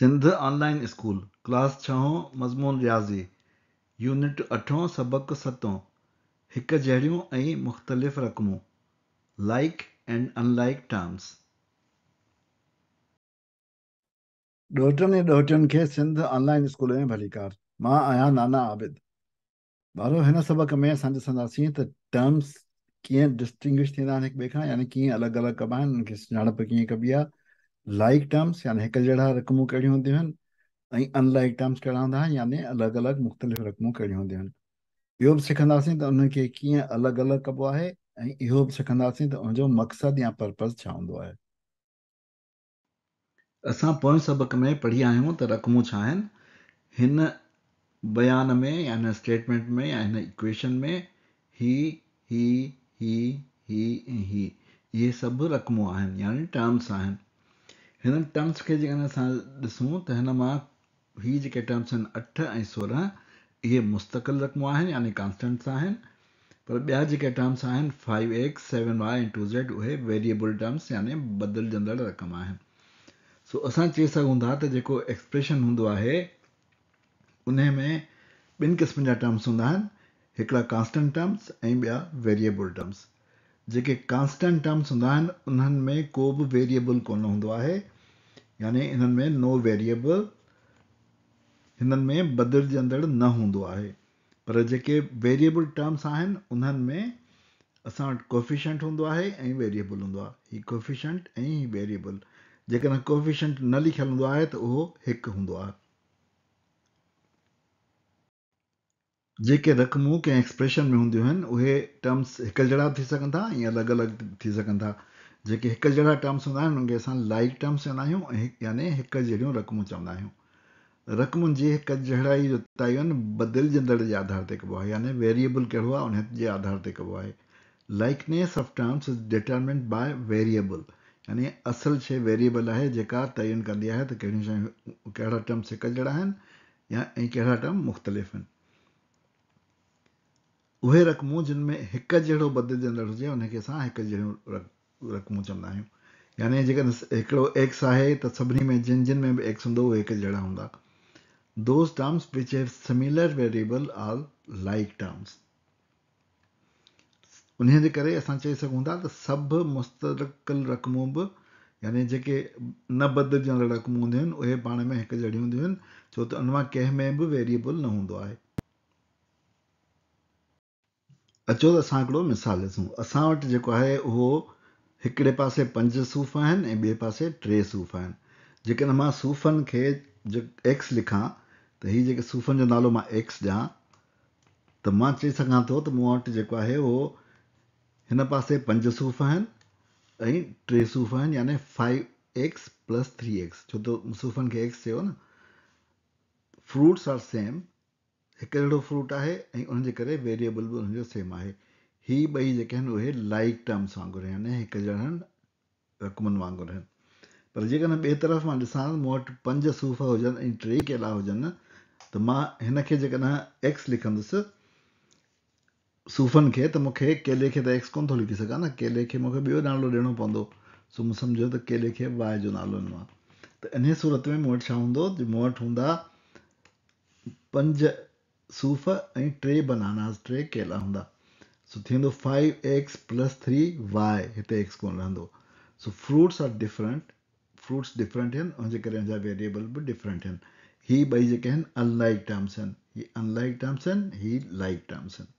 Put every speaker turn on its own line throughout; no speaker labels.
Sindh online school class class मज़मून रियाज़ी unit unit सबक़ु سبق हिकु जहिड़ियूं ऐं मुख़्तलिफ़ रक़मूं लाइक एंड अनलाइक टर्म्स
ॾोहितनि ऐं ॾोहिटनि खे सिंध ऑनलाइन स्कूल में भली कार मां आहियां नाना आबिद ॿारहो हिन सबक़ में असां ॾिसंदासीं त टर्म्स कीअं डिस्टिंग्विश थींदा आहिनि हिकु ॿिए खां यानी कीअं अलॻि अलॻि कॿा आहिनि उनखे सुञाणप कीअं लाइक टर्म्स यानी हिकु जहिड़ा रक़मूं कहिड़ियूं हूंदियूं आहिनि ऐं अनलाइक टर्म्स कहिड़ा हूंदा आहिनि यानी अलॻि अलॻि मुख़्तलिफ़ रक़मूं कहिड़ी हूंदियूं आहिनि इहो बि सिखंदासीं त उनखे कीअं अलॻि अलॻि कबो आहे ऐं इहो बि सिखंदासीं त उनजो मक़सदु या पर्पज़ छा हूंदो आहे
असां पोइ सबक़ में पढ़ी आहियूं त रक़मूं छा आहिनि हिन बयान में या स्टेटमेंट में या हिन इक्वेशन में ही ही ही ही ही इहे सभु रक़मूं आहिनि यानी टर्म्स आहिनि हिन टर्म्स खे जेकॾहिं असां ॾिसूं त हिन मां ही जेके टर्म्स आहिनि अठ ऐं सोरहं इहे मुस्तक़िल रक़मूं आहिनि यानी कॉन्स्टेंट्स आहिनि पर ॿिया जेके टर्म्स आहिनि फाइव एक्स सेवन वाए ऐं टू ज़ेड उहे वेरिएबल टर्म्स यानी बदिलजंदड़ रक़म आहिनि सो असां चई सघूं था त जेको एक्सप्रेशन हूंदो आहे उन में ॿिनि क़िस्मनि जा टर्म्स हूंदा आहिनि हिकिड़ा कॉन्स्टेंट टर्म्स ऐं ॿिया वेरिएबल टर्म्स जेके कॉन्स्टेंट टर्म्स हूंदा आहिनि उन्हनि में को बि वेरिएबल कोन हूंदो आहे यानी इन्हनि में नो वेरिएबल हिननि में बदिरजंदड़ न हूंदो आहे पर जेके वेरिएबल टर्म्स आहिनि उन्हनि में असां वटि कोफिशंट हूंदो आहे ऐं वेरिएबल हूंदो आहे हीउ कोफिशंट ऐं हीउ वेरिएबल जेकॾहिं कोफिशंट न लिखियलु हूंदो आहे त उहो हिकु हूंदो आहे जेके रक़मूं कंहिं एक्सप्रेशन में हूंदियूं आहिनि उहे टर्म्स हिकु जहिड़ा थी सघनि था या अलॻि अलॻि थी सघनि था जेके हिकु जहिड़ा टर्म्स हूंदा आहिनि उनखे असां लाइक टर्म्स चवंदा आहियूं ऐं यानी हिकु जहिड़ियूं रक़मूं चवंदा आहियूं रक़मुनि जी हिकु जहिड़ा ई तयन बदिलजंदड़ जे आधार ते कबो आहे यानी वेरिएबल कहिड़ो आहे उन जे आधार ते कबो आहे likeness of terms is determined by variable यानी असल शइ वेरिएबल आहे जेका तयन कंदी आहे त कहिड़ियूं शयूं कहिड़ा टर्म्स हिकु जहिड़ा आहिनि या ऐं कहिड़ा टर्म मुख़्तलिफ़ आहिनि उहे रक़मूं जिन में हिकु जहिड़ो बदिलजंदड़ हुजे उनखे असां हिकु जहिड़ियूं रक़मूं चवंदा आहियूं यानी जेकॾहिं हिकिड़ो एक्स आहे त सभिनी में जिन जिन में बि एक्स हूंदो उहे हिकु जहिड़ा हूंदा those terms which have similar variable all like terms उन जे करे असां चई सघूं था त सभु मुस्तकिल रक़मूं बि यानी जेके न बदिलजंदड़ रक़मूं हूंदियूं आहिनि उहे पाण में हिकु जहिड़ियूं हूंदियूं आहिनि छो त उन मां कंहिं में बि वेरिएबल न हूंदो आहे अचो त असां हिकिड़ो मिसाल ॾिसूं असां वटि जेको आहे उहो हिकिड़े पासे पंज सूफ़ आहिनि ऐं ॿिए पासे टे सूफ़ आहिनि जेकॾहिं मां सूफ़नि खे एक्स लिखां त हीअ जेके सूफ़नि जो नालो मां एक्स ॾियां त मां चई सघां थो त मूं वटि जेको आहे उहो हिन पासे पंज सूफ़ आहिनि ऐं टे सूफ़ आहिनि यानी five X plus three X छो त सूफ़नि खे एक्स चयो न फ्रूट्स आर सेम हिकु अहिड़ो फ्रूट आहे ऐं उनजे करे वेरिएबल बि उनजो सेम आहे ही ॿई जेके आहिनि उहे लाइक टर्म्स वांगुरु आहिनि हिकु ॼणनि रक़मनि वांगुरु आहिनि पर जेकॾहिं ॿिए तरफ़ मां ॾिसां मूं वटि पंज सूफ़ हुजनि ऐं टे केला हुजनि त मां हिन खे जेकॾहिं एक्स लिखंदुसि सूफ़नि खे त मूंखे केले खे त एक्स कोन थो लिखी सघां न केले खे मूंखे ॿियो नालो ॾियणो पवंदो सो मूं सम्झो त केले खे वाए जो नालो ॾिनो आहे त इन सूरत में मूं वटि छा हूंदो मूं वटि हूंदा पंज सूफ ऐं टे बनानास टे केला हूंदा सो थींदो five X plus three Y हिते एक्स कोन रहंदो so fruits are different fruits different आहिनि उनजे करे हिनजा वेरिएबल बि डिफरेंट आहिनि ही ॿई जेके आहिनि अनलाइक टर्म्स आहिनि ही अनलाइक टर्म्स आहिनि ही लाइक टर्म्स आहिनि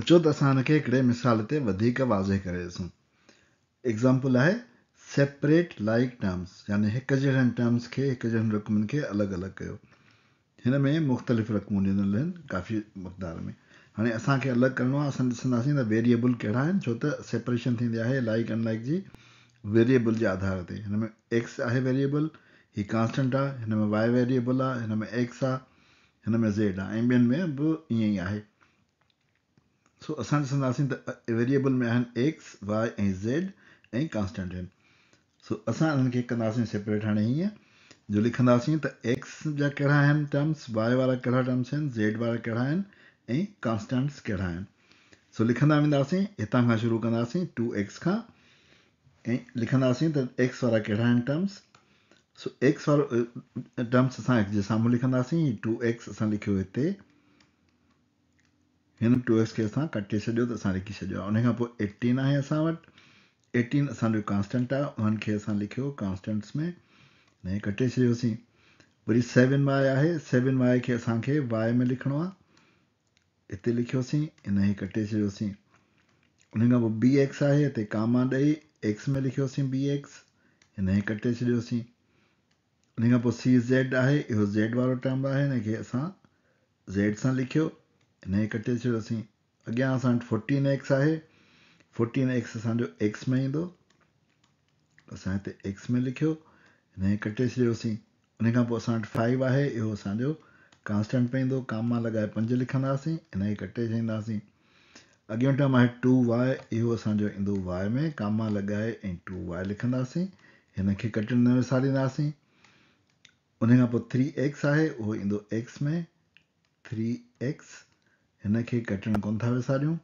अचो त असां हिनखे हिकिड़े मिसाल ते वधीक वाज़े करे ॾिसूं एग्ज़ाम्पल आहे सेपरेट लाइक टर्म्स यानी हिकु जहिड़नि टर्म्स खे हिकु जहिड़नि रुकमनि खे अलॻि अलॻि कयो हिन में मुख़्तलिफ़ रक़मूं ॾिनल आहिनि काफ़ी मक़दार में हाणे असांखे अलॻि करिणो आहे असां ॾिसंदासीं त वेरिएबल कहिड़ा आहिनि छो त सेपरेशन थींदी आहे लाइक एंड लाइक जी वेरिएबल जे आधार ते हिन में एक्स आहे वेरिएबल ही कॉन्स्टेंट आहे हिन में वाई वेरिएबल आहे हिन में एक्स आहे हिन में ज़ेड आहे ऐं ॿियनि में बि ईअं ई आहे सो असां ॾिसंदासीं त वेरिएबल में आहिनि एक्स वाई ऐं ज़ेड ऐं कॉन्स्टेंट आहिनि सो असां हिननि खे कंदासीं सेपरेट हाणे हीअं जो लिखंदासीं त एक्स जा कहिड़ा आहिनि टर्म्स वाए वारा कहिड़ा टर्म्स आहिनि ज़ेड वारा कहिड़ा आहिनि ऐं कॉन्स्टेंट्स कहिड़ा आहिनि सो लिखंदा वेंदासीं हितां खां शुरू कंदासीं टू एक्स खां ऐं लिखंदासीं त एक्स वारा कहिड़ा आहिनि टर्म्स सो एक्स वारो टर्म्स असां एक्स जे साम्हूं लिखंदासीं टू एक्स असां लिखियो हिते हिन टू एक्स खे असां कटे छॾियो त असां लिखी छॾियो आहे उनखां पोइ एटीन आहे असां वटि एटीन असांजो कॉन्स्टेंट आहे उन्हनि खे असां लिखियो कॉन्स्टेंट्स में हिन कटे छॾियोसीं वरी सेवन वाय आहे सेवन वाय खे असांखे वाय में लिखिणो आहे हिते लिखियोसीं हिन कटे छॾियोसीं उन खां पोइ बी एक्स आहे हिते कामा ॾेई एक्स में लिखियोसीं बी एक्स हिन ई कटे छॾियोसीं उनखां पोइ सी ज़ेड आहे इहो ज़ेड वारो टर्म आहे हिनखे असां ज़ेड सां लिखियो हिन ई कटे छॾियोसीं अॻियां असां वटि एक्स आहे फोर्टीन एक्स असांजो एक्स में ईंदो असां हिते एक्स में लिखियो ने कटे छॾियोसीं उन खां पोइ असां वटि फाइव आहे इहो असांजो कॉन्स्टेंट पवंदो काम मां लॻाए पंज लिखंदासीं इन खे कटे छॾींदासीं अॻियो वठमि आहे टू वाए इहो असांजो ईंदो वाए में काम मां लॻाए ऐं टू वाए लिखंदासीं हिन खे कटणु न विसारींदासीं उन खां पोइ थ्री एक्स आहे उहो ईंदो एक्स में थ्री एक्स हिन खे कटणु कोन था विसारियूं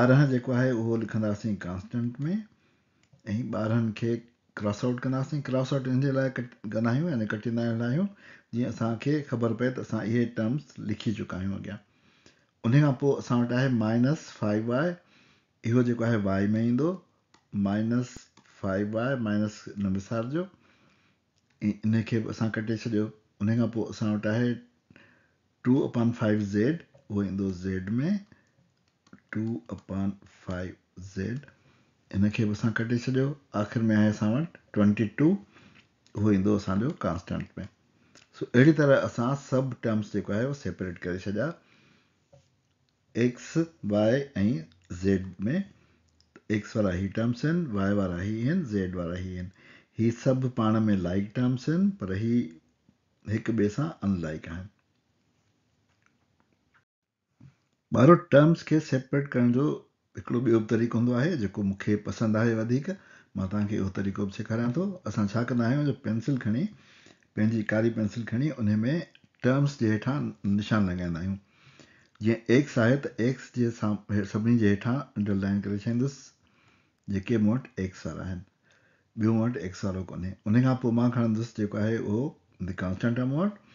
ॿारहं जेको आहे उहो लिखंदासीं कॉन्स्टंट में ऐं ॿारहंनि खे क्रॉस आउट कंदासीं क्रॉस आउट इन जे लाइ कट कंदा आहियूं याने कटींदा आहियूं जीअं असांखे ख़बर पए त असां इहे टर्म्स लिखी चुका आहियूं अॻियां उन खां पोइ असां वटि आहे माइनस फाइव वाए इहो जेको आहे वाए में ईंदो माइनस फाइव वाए माइनस न विसार जो इन खे बि असां कटे छॾियो उन खां पोइ असां वटि आहे टू अपान फाइव ज़ेड उहो ईंदो ज़ेड में टू अपॉन फाइव ज़ेड हिनखे बि असां कढी छॾियो आख़िरि में आहे असां वटि ट्वेंटी टू उहो ईंदो असांजो कॉन्स्टेंट में सो अहिड़ी तरह असां सभु टर्म्स जेको आहे उहो सेपरेट करे छॾिया एक्स वाए ऐं ज़ेड में एक्स वारा ही टर्म्स आहिनि वाए वारा ई आहिनि ज़ेड वारा ई आहिनि ही सभु पाण में लाइक टर्म्स आहिनि पर ही हिक ॿिए सां अनलाइक आहिनि ॿारो टर्म्स खे सेपरेट करण जो हिकिड़ो ॿियो बि तरीक़ो हूंदो आहे जेको मूंखे पसंदि आहे वधीक मां तव्हांखे उहो तरीक़ो बि सेखारियां थो असां छा कंदा आहियूं जो पेंसिल खणी पंहिंजी कारी पेंसिल खणी उन में टर्म्स जे हेठां निशान लॻाईंदा आहियूं जीअं एक्स आहे त एक्स जे असां सभिनी जे हेठां इंटरलाइन करे छॾींदुसि जेके मूं वटि एक्स वारा आहिनि ॿियो मूं वटि एक्स वारो कोन्हे उन खां पोइ मां खणंदुसि जेको आहे उहो द आहे मूं वटि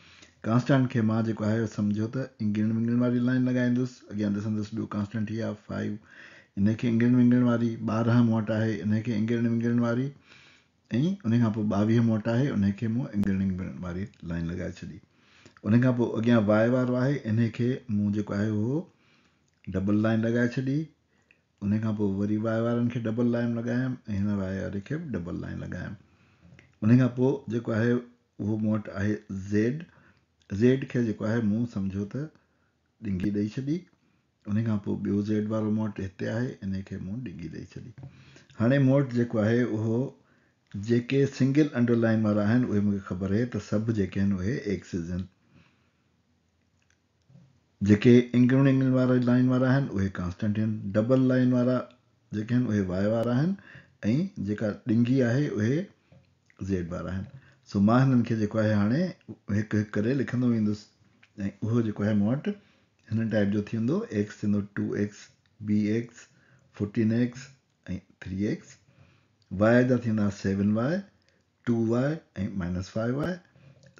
कॉन्स्टेंट खे मां जेको आहे सम्झो त इंगिण विङिण वारी लाइन लॻाईंदुसि अॻियां ॾिसंदुसि ॿियो कॉन्स्टेंट ई आहे फाइव इन खे इंगड़ विंगड़ वारी ॿारहं मूं वटि आहे इन खे इंगड़ विंगड़ वारी ऐं उन खां पोइ ॿावीह मूं वटि आहे उन खे मूं इंगड़ विंगड़ वारी लाइन लॻाए छॾी उन खां पोइ अॻियां वाए वारो आहे इन खे मूं जेको आहे उहो डबल लाइन लॻाए छॾी उन खां पोइ वरी वाए वारनि खे डबल लाइन लॻायमि ऐं हिन वाए वारे खे बि डबल लाइन लॻायमि उन खां पोइ जेको आहे उहो मूं वटि आहे ज़ेड ज़ेड खे जेको आहे मूं सम्झो त ॾिंगी ॾेई छॾी उन खां पोइ ॿियो ज़ेड वारो मूं वटि हिते आहे इन खे मूं ढिंगी ॾेई छॾी हाणे मूं वटि जेको आहे उहो जेके सिंगल अंडरलाइन वारा आहिनि उहे मूंखे ख़बर आहे त सभु जेके आहिनि उहे एक्सिस आहिनि जेके इंगण इंग वारा लाइन वारा आहिनि उहे कॉन्स्टेंट आहिनि डबल लाइन वारा जेके आहिनि उहे वाए वारा आहिनि ऐं जेका ॾिंगी आहे उहे ज़ेड वारा आहिनि सो मां हिननि खे जेको आहे हाणे हिकु हिकु करे लिखंदो वेंदुसि ऐं उहो जेको आहे मूं वटि અને ટાઈપ જો થીંદો x થીંદો 2x bx 14x એ 3x y જા થીના 7y 2y એ -5y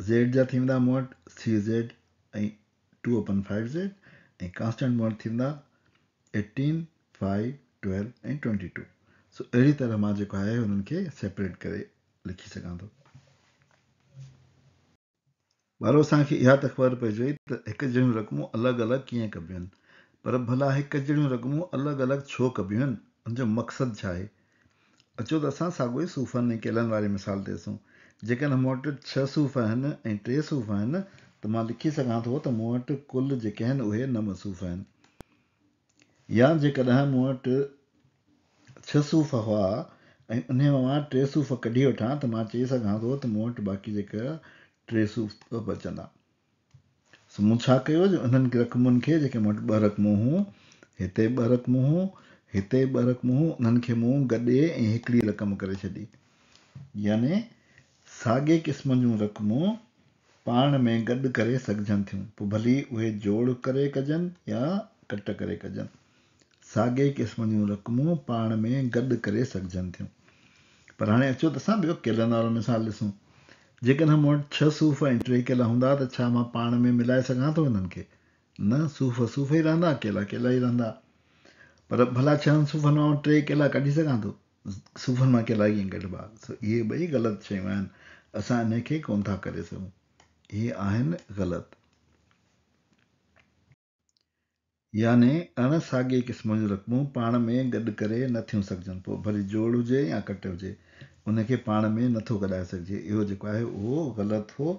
z જા થીમડા c z એ 2/5z એ કોન્સ્ટન્ટ મોલ થીંદા 18 5 12 એ 22 સો એરી તરહ માં જો આ હે ઉનન કે સેપરેટ કરે લખી સકા તો ॿारहों असांखे इहा त ख़बर पइजे त हिकु जहिड़ियूं रक़मूं अलॻि अलॻि कीअं कबियूं आहिनि पर भला हिकु जहिड़ियूं रक़मूं अलॻि अलॻि छो कबियूं आहिनि उनजो मक़सदु छा आहे अचो त असां साॻियो ई सूफ़नि ऐं केलनि वारी मिसाल ते ॾिसूं जेकॾहिं मूं वटि छह सूफ़ आहिनि ऐं टे सूफ़ आहिनि त मां लिखी सघां थो त मूं वटि कुल जेके आहिनि उहे न मसूफ़ आहिनि या जेकॾहिं मूं वटि छह सूफ़ हुआ ऐं उन मां टे सूफ़ कढी वठां त मां चई सघां थो त मूं वटि बाक़ी जेका टे सूफ़ बचंदा सो मूं छा कयो जो उन्हनि रक़मुनि खे जेके मूं वटि ॿ रक़मूं हुयूं हिते ॿ रक़मूं हुयूं हिते ॿ रक़मूं हुयूं उन्हनि खे मूं गॾे ऐं हिकिड़ी रक़म करे छॾी याने साॻे क़िस्म जूं रक़मूं पाण में गॾु करे सघजनि थियूं पोइ भली उहे जोड़ करे कजनि या कट करे कजनि साॻे क़िस्म जूं रक़मूं पाण में गॾु करे सघजनि थियूं पर हाणे अचो त असां ॿियो केलन वारो मिसाल ॾिसूं जेकॾहिं मूं वटि छह सूफ़ ऐं टे केला हूंदा त छा मां पाण में मिलाए सघां थो हिननि खे न सूफ़ सूफ़ ई रहंदा केला केला ई रहंदा पर भला छहनि सूफ़नि मां टे केला कढी सघां थो सूफ़नि मां केला कढिबा सो इहे ॿई ग़लति शयूं आहिनि असां इन खे कोन था करे सघूं इहे आहिनि ग़लति याने अण साॻे क़िस्म जूं रक़मूं पाण में गॾु करे नथियूं सघजनि पोइ भली जोड़ हुजे या कट हुजे उन खे पाण में नथो कढाए सघिजे इहो जेको आहे उहो ग़लति हो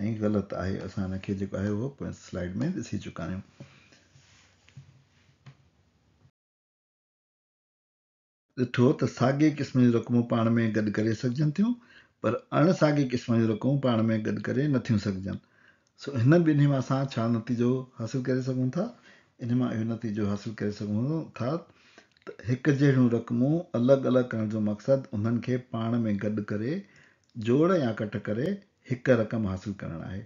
ऐं ग़लति आहे असां हिनखे जेको आहे उहो स्लाइड में ॾिसी चुका आहियूं ॾिठो त साॻे क़िस्म जूं रक़मूं पाण में गॾु करे सघजनि थियूं पर अण साॻे क़िस्म जूं रक़मूं पाण में गॾु करे नथियूं सघजनि सो हिन ॿिन्ही मां असां छा नतीजो हासिलु करे सघूं था इन मां इहो नतीजो हासिलु करे सघूं था हिकु जहिड़ियूं रक़मूं अलॻि अलॻि करण जो मक़सदु उन्हनि खे पाण में गॾु करे जोड़ या कट करे हिकु रक़म हासिलु करणु आहे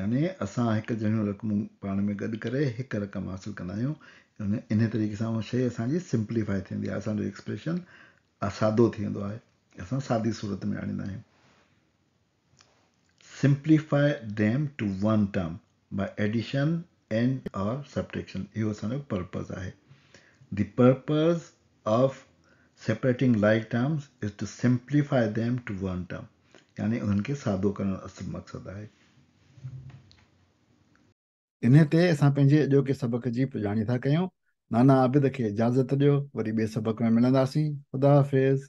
यानी असां हिकु जहिड़ियूं रक़मूं पाण में गॾु करे हिकु रक़म हासिलु कंदा आहियूं इन तरीक़े सां उहा शइ असांजी सिंप्लीफाई थींदी आहे असांजो एक्सप्रेशन असादो थी वेंदो आहे असां सादी सूरत में आणींदा आहियूं simplify them to one term by addition and और सब्टेक्शन इहो असांजो पर्पज़ आहे The purpose of separating like terms is to simplify them to one term यानी उनके साधूकरण असल मक़सदु आहे
इन ते असां पंहिंजे अॼोके सबक़ जी पुॼाणी था कयूं नाना आबिद के इजाज़त ॾियो वरी ॿिए सबक़ में मिलंदासीं ख़ुदा हाफ़िज़